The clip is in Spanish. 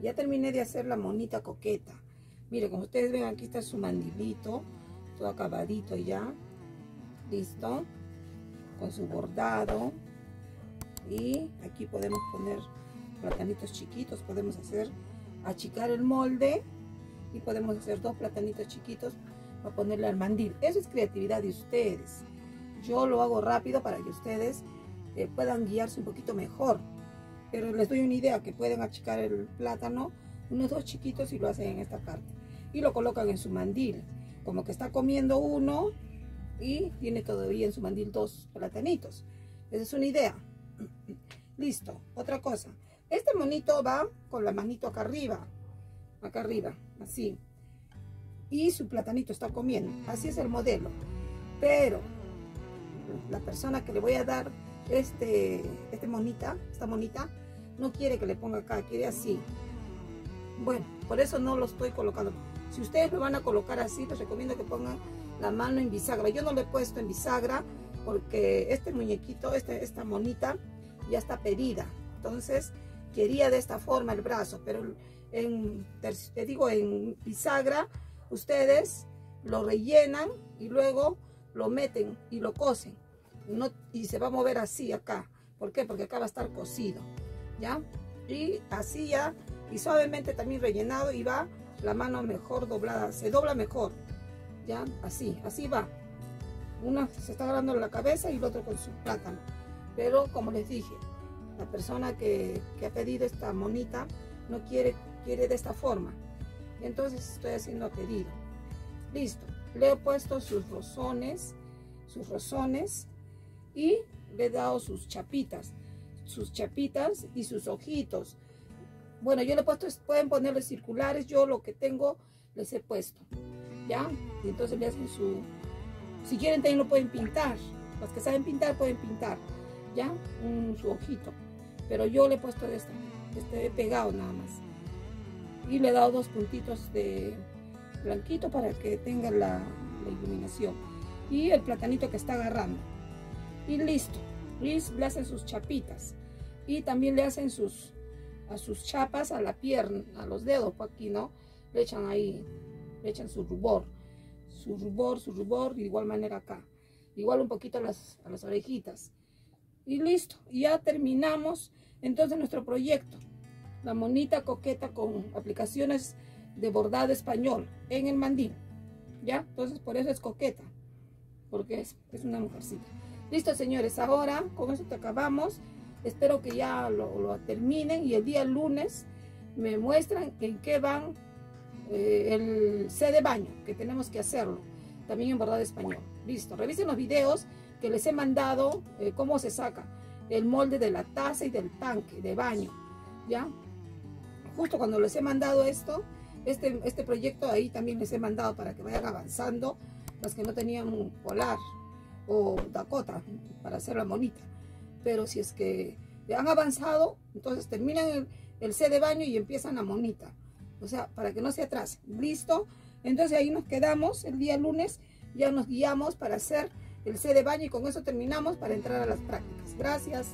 Ya terminé de hacer la monita coqueta. Mire, como ustedes ven, aquí está su mandilito, todo acabadito ya. Listo. Con su bordado. Y aquí podemos poner platanitos chiquitos. Podemos hacer, achicar el molde. Y podemos hacer dos platanitos chiquitos para ponerle al mandil. Eso es creatividad de ustedes. Yo lo hago rápido para que ustedes eh, puedan guiarse un poquito mejor. Pero les doy una idea que pueden achicar el plátano, unos dos chiquitos y lo hacen en esta parte. Y lo colocan en su mandil, como que está comiendo uno y tiene todavía en su mandil dos platanitos. Esa es una idea. Listo, otra cosa. Este monito va con la manito acá arriba, acá arriba, así. Y su platanito está comiendo. Así es el modelo. Pero la persona que le voy a dar este, este monita, esta monita, no quiere que le ponga acá, quiere así. Bueno, por eso no lo estoy colocando. Si ustedes lo van a colocar así, les recomiendo que pongan la mano en bisagra. Yo no lo he puesto en bisagra porque este muñequito, este, esta monita, ya está pedida. Entonces, quería de esta forma el brazo, pero en, te digo, en bisagra, ustedes lo rellenan y luego lo meten y lo cosen no, y se va a mover así acá. ¿Por qué? Porque acá va a estar cocido, Y así ya, y suavemente también rellenado y va la mano mejor doblada, se dobla mejor, ¿ya? Así, así va. Uno se está agarrando la cabeza y el otro con su plátano. Pero como les dije, la persona que, que ha pedido esta monita no quiere, quiere de esta forma. entonces estoy haciendo pedido. Listo. Le he puesto sus rosones, sus rosones y le he dado sus chapitas, sus chapitas y sus ojitos. Bueno, yo le he puesto, pueden ponerle circulares, yo lo que tengo les he puesto, ¿ya? Y entonces le hacen su, si quieren también lo pueden pintar, los que saben pintar pueden pintar, ¿ya? su ojito, pero yo le he puesto este, este he pegado nada más. Y le he dado dos puntitos de blanquito para que tenga la, la iluminación. Y el platanito que está agarrando y listo. Y le hacen sus chapitas. Y también le hacen sus, a sus chapas a la pierna, a los dedos, por aquí, ¿no? Le echan ahí, le echan su rubor. Su rubor, su rubor, de igual manera acá. Igual un poquito a las, a las orejitas. Y listo, ya terminamos entonces nuestro proyecto. La monita coqueta con aplicaciones de bordado español en el mandil. ¿Ya? Entonces por eso es coqueta. Porque es, es una mujercita. Listo, señores, ahora con eso te acabamos. Espero que ya lo, terminen y el día lunes me muestran en qué van eh, el C de baño, que tenemos que hacerlo, también en verdad español. Listo, revisen los videos que les he mandado, eh, cómo se saca el molde de la taza y del tanque de baño, ¿ya? Justo cuando les he mandado esto, este, este proyecto ahí también les he mandado para que vayan avanzando, las que no tenían polar, o Dakota para hacer la monita. Pero si es que han avanzado, entonces terminan el, el C de baño y empiezan la monita. O sea, para que no se atrase. ¿Listo? Entonces ahí nos quedamos el día lunes. Ya nos guiamos para hacer el C de baño y con eso terminamos para entrar a las prácticas. Gracias.